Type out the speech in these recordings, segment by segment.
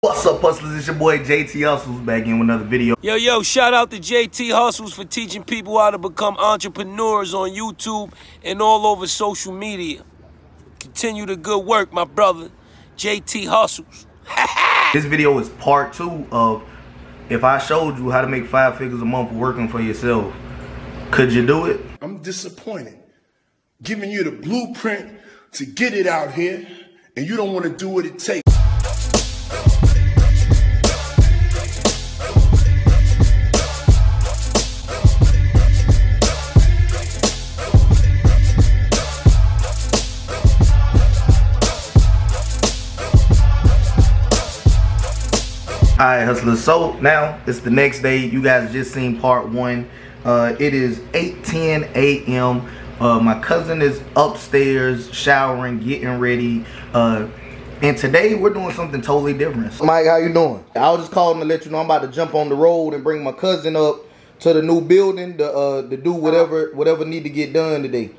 What's up, hustlers? It's your boy JT Hustlez back in with another video. Yo, yo, shout out to JT Hustlez for teaching people how to become entrepreneurs on YouTube and all over social media. Continue the good work, my brother. JT Hustlez. this video is part two of if I showed you how to make five figures a month working for yourself, could you do it? I'm disappointed. Giving you the blueprint to get it out here, and you don't want to do what it takes. All right, hustlers. So now it's the next day. You guys just seen part one. Uh, it is 8:10 a.m. Uh, my cousin is upstairs showering, getting ready. Uh, and today we're doing something totally different. Mike, how you doing? I was just calling to let you know I'm about to jump on the road and bring my cousin up to the new building to uh, to do whatever whatever need to get done today.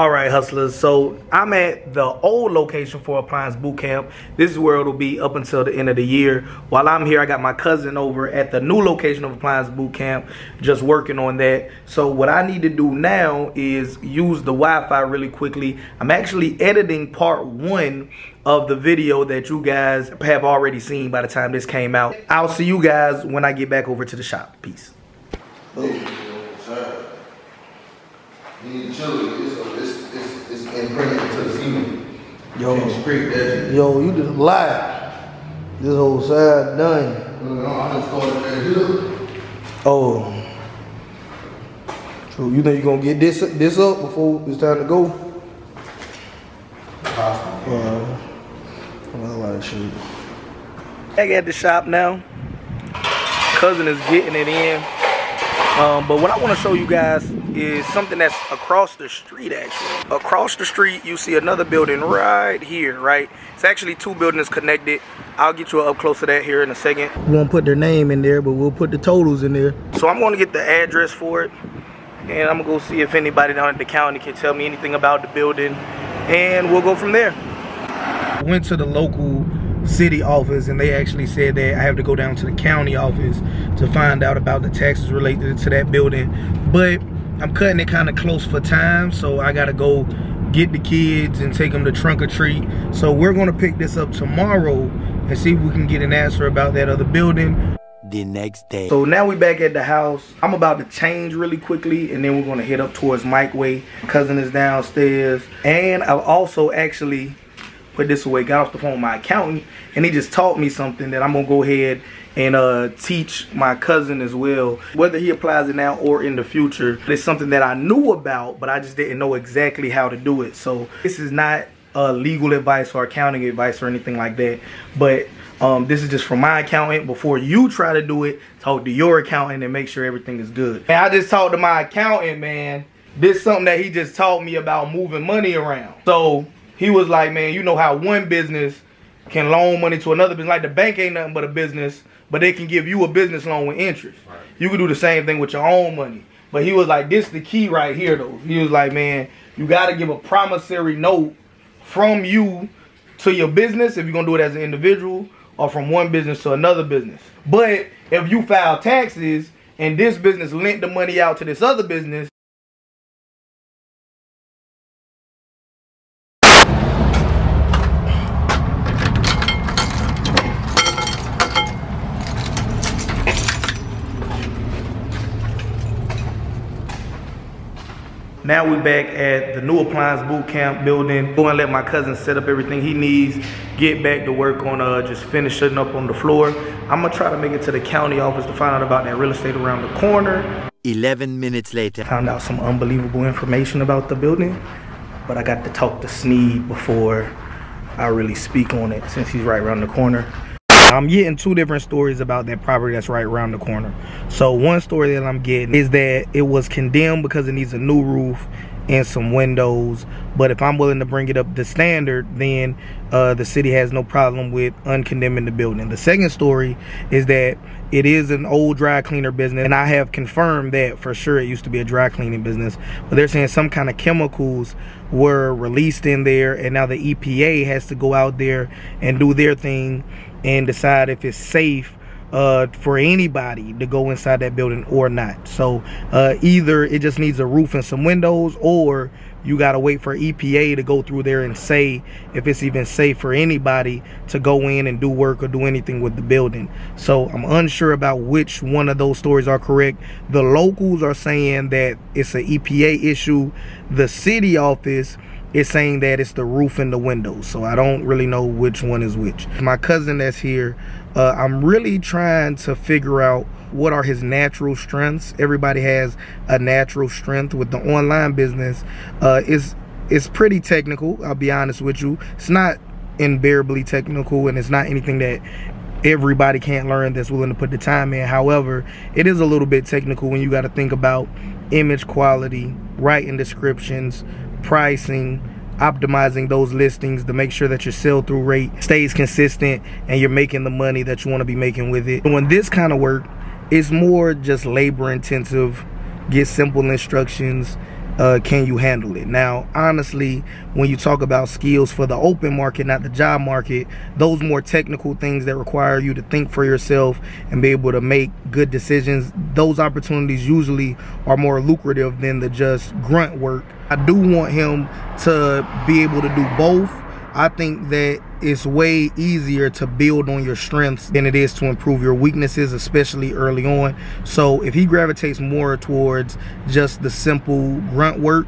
All right, hustlers. So I'm at the old location for Appliance Boot Camp. This is where it'll be up until the end of the year. While I'm here, I got my cousin over at the new location of Appliance Boot Camp, just working on that. So what I need to do now is use the Wi-Fi really quickly. I'm actually editing part one of the video that you guys have already seen by the time this came out. I'll see you guys when I get back over to the shop. Peace. Sir, you need to chill. It's, it's, it's, it's imprinted to the ceiling. Yo, Can't scrape yo, you did a lot. This whole side done. No, no, I just started that here. Oh. So you think you're gonna get this this up before it's time to go? Possible. Uh, well, a lot of shit. Back at the shop now. Cousin is getting it in. Um, but what I want to show you guys is something that's across the street actually. Across the street you see another building right here, right? It's actually two buildings connected. I'll get you up close to that here in a second. We won't put their name in there, but we'll put the totals in there. So I'm going to get the address for it. And I'm going to go see if anybody down at the county can tell me anything about the building. And we'll go from there. Went to the local city office and they actually said that I have to go down to the county office to find out about the taxes related to that building. But I'm cutting it kind of close for time, so I gotta go get the kids and take them to trunk or treat. So we're gonna pick this up tomorrow and see if we can get an answer about that other building. The next day. So now we back at the house. I'm about to change really quickly and then we're gonna head up towards Mike Way. Cousin is downstairs. And I've also actually put this away, got off the phone with my accountant, and he just taught me something that I'm gonna go ahead and uh, teach my cousin as well. Whether he applies it now or in the future, it's something that I knew about, but I just didn't know exactly how to do it. So this is not uh, legal advice or accounting advice or anything like that, but um, this is just from my accountant. Before you try to do it, talk to your accountant and make sure everything is good. Man, I just talked to my accountant, man. This is something that he just taught me about moving money around. So he was like, man, you know how one business can loan money to another business. Like the bank ain't nothing but a business, but they can give you a business loan with interest. Right. You can do the same thing with your own money. But he was like, this the key right here though. He was like, man, you gotta give a promissory note from you to your business if you're gonna do it as an individual or from one business to another business. But if you file taxes and this business lent the money out to this other business, Now we back at the new appliance boot camp building. Going to let my cousin set up everything he needs, get back to work on uh, just finishing up on the floor. I'm gonna try to make it to the county office to find out about that real estate around the corner. 11 minutes later. Found out some unbelievable information about the building, but I got to talk to Sneed before I really speak on it since he's right around the corner. I'm getting two different stories about that property that's right around the corner. So one story that I'm getting is that it was condemned because it needs a new roof and some windows. But if I'm willing to bring it up the standard, then uh, the city has no problem with uncondemning the building. The second story is that it is an old dry cleaner business, and I have confirmed that for sure it used to be a dry cleaning business. But they're saying some kind of chemicals were released in there, and now the EPA has to go out there and do their thing and decide if it's safe uh, for anybody to go inside that building or not. So uh, either it just needs a roof and some windows, or you got to wait for EPA to go through there and say if it's even safe for anybody to go in and do work or do anything with the building. So I'm unsure about which one of those stories are correct. The locals are saying that it's an EPA issue. The city office is saying that it's the roof and the windows. So I don't really know which one is which. My cousin that's here, uh, I'm really trying to figure out what are his natural strengths. Everybody has a natural strength with the online business. Uh, it's it's pretty technical. I'll be honest with you. It's not unbearably technical, and it's not anything that everybody can't learn that's willing to put the time in. However, it is a little bit technical when you got to think about image quality, writing descriptions, pricing, optimizing those listings to make sure that your sell through rate stays consistent and you're making the money that you want to be making with it. When this kind of work, it's more just labor intensive, get simple instructions, uh, can you handle it? Now, honestly, when you talk about skills for the open market, not the job market, those more technical things that require you to think for yourself and be able to make good decisions, those opportunities usually are more lucrative than the just grunt work. I do want him to be able to do both I think that it's way easier to build on your strengths than it is to improve your weaknesses, especially early on. So if he gravitates more towards just the simple grunt work,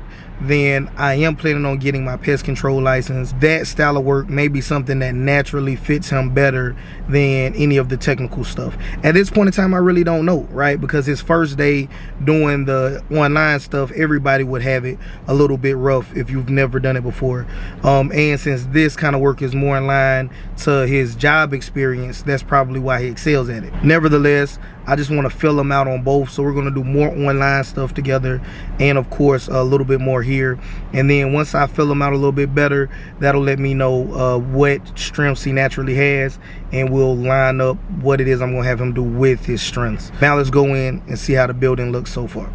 then I am planning on getting my pest control license. That style of work may be something that naturally fits him better than any of the technical stuff. At this point in time, I really don't know, right? Because his first day doing the online stuff, everybody would have it a little bit rough if you've never done it before. Um, and since this kind of work is more in line to his job experience, that's probably why he excels at it. Nevertheless, I just want to fill them out on both. So we're going to do more online stuff together and of course a little bit more here. And then once I fill them out a little bit better, that'll let me know uh, what strengths he naturally has and we'll line up what it is I'm going to have him do with his strengths. Now let's go in and see how the building looks so far.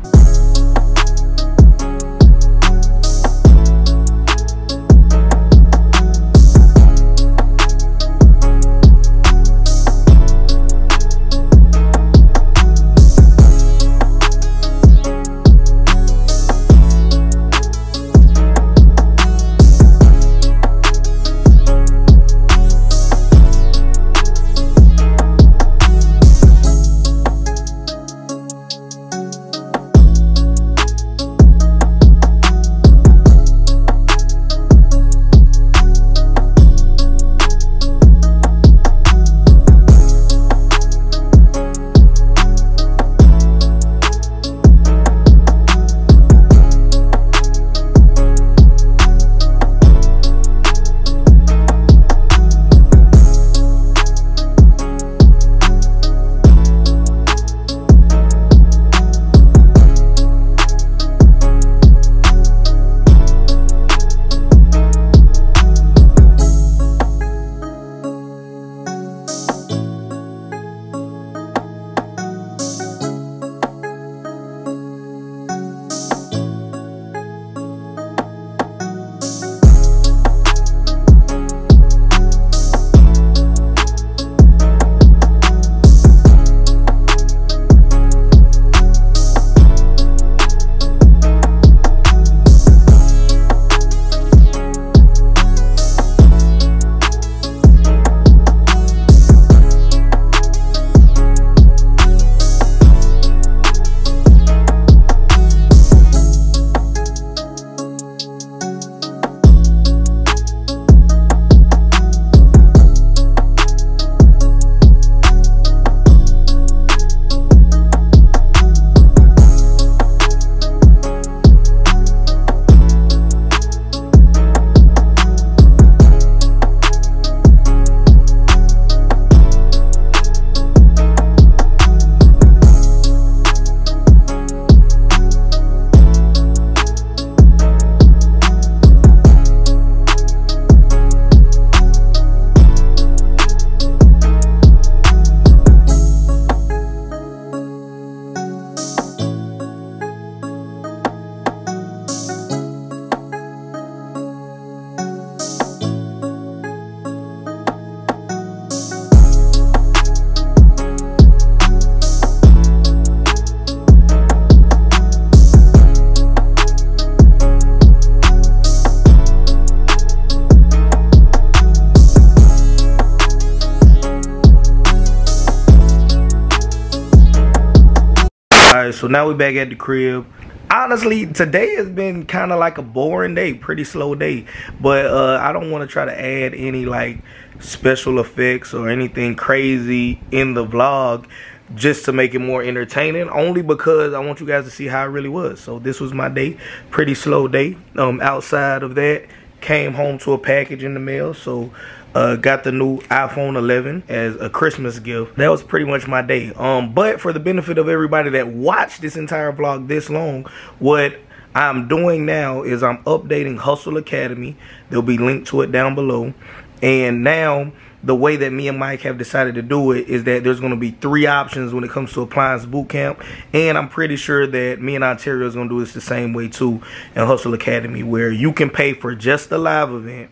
Now we back at the crib. Honestly, today has been kind of like a boring day, pretty slow day. But uh, I don't want to try to add any like special effects or anything crazy in the vlog just to make it more entertaining only because I want you guys to see how it really was. So this was my day, pretty slow day. Um outside of that, came home to a package in the mail. So uh, got the new iPhone 11 as a Christmas gift. That was pretty much my day. Um, but for the benefit of everybody that watched this entire vlog this long, what I'm doing now is I'm updating Hustle Academy. There'll be linked to it down below. And now the way that me and Mike have decided to do it is that there's going to be three options when it comes to appliance boot camp. And I'm pretty sure that me and Ontario is going to do this the same way too in Hustle Academy where you can pay for just the live event.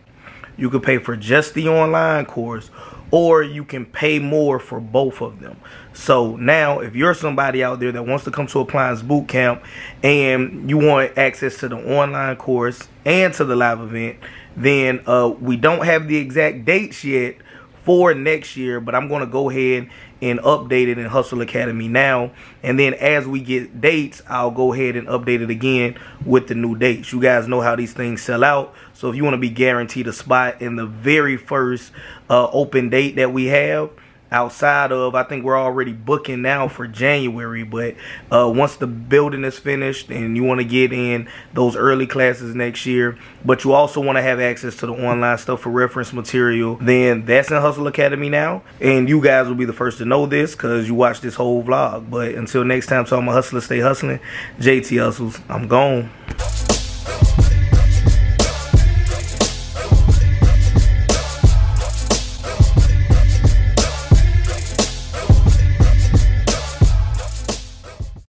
You can pay for just the online course or you can pay more for both of them. So now if you're somebody out there that wants to come to Appliance Boot Camp and you want access to the online course and to the live event, then uh, we don't have the exact dates yet for next year, but I'm going to go ahead and update it in Hustle Academy now. And then as we get dates, I'll go ahead and update it again with the new dates. You guys know how these things sell out. So if you want to be guaranteed a spot in the very first uh, open date that we have, outside of I think we're already booking now for January but uh, once the building is finished and you want to get in those early classes next year but you also want to have access to the online stuff for reference material then that's in Hustle Academy now and you guys will be the first to know this because you watch this whole vlog but until next time so I'm a hustler stay hustling. JT Hustlez I'm gone